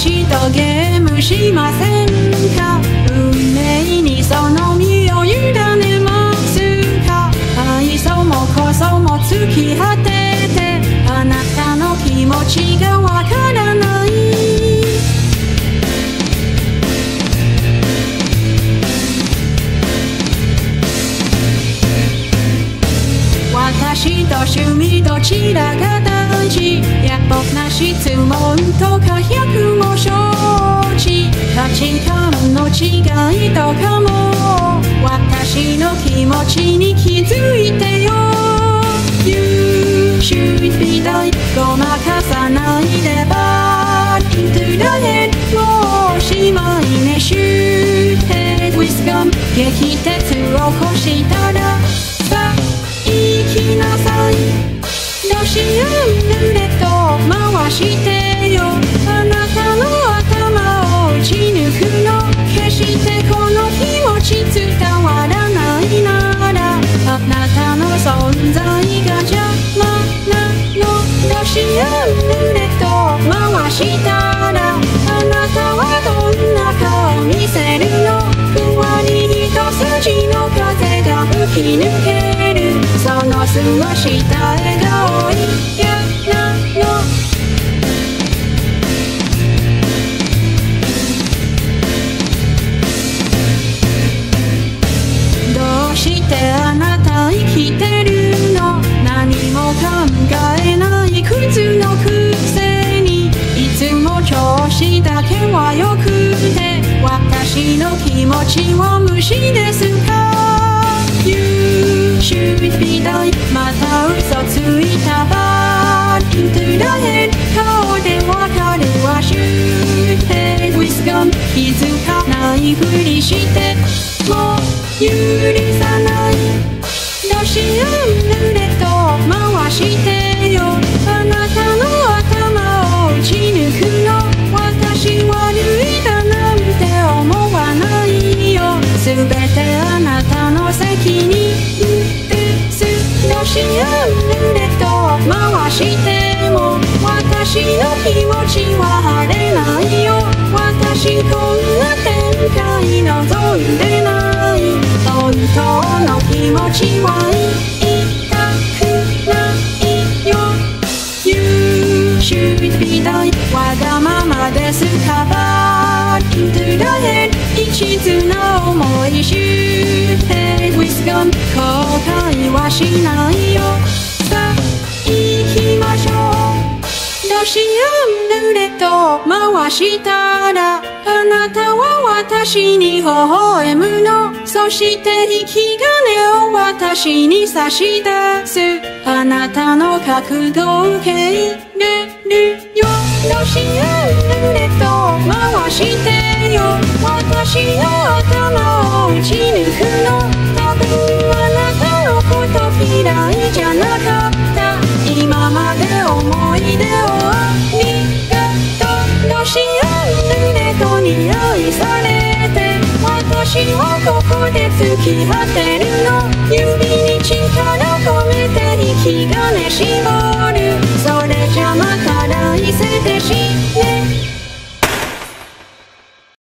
私とゲームしませんか運命にその身を委ねます。か愛想もこそも突き果ててあなたの気持ちがわからない。私と趣味どちらが大事。やっぱな質問とか100パチンコの違いとかも私の気持ちに気づいてよ。You should be d i e ごまかさないで But into もうしまいね Shoot head with gum 激鉄を越したらさあ行きなさい。ロシアンルレット回してルーレット回したらあなたはどんな顔見せるの？ふわり一筋の風が吹き抜ける。そのすました私の気持ちは無視ですか？You should be die また嘘ついたば Into the head 顔でわかるわ Shoot head with gun 気づかないふりしてもう許さない。ロシアンル私の気持ちは晴れないよ私こんな展開望んでない本当の気持ちは言いたくないよ。You should be die わがままですかば Into the head 一途な思い Shoot head with gun 後悔はしないよ。ロシアンルーレット回したらあなたは私に微笑むの。そして引き金を私に差し出す。あなたの角度を受け入れるよ。ロシアンルーレット回してよ。私の頭を打ち抜くの。レットに愛されて私はここで突き果てるの。指に力込めて引き金絞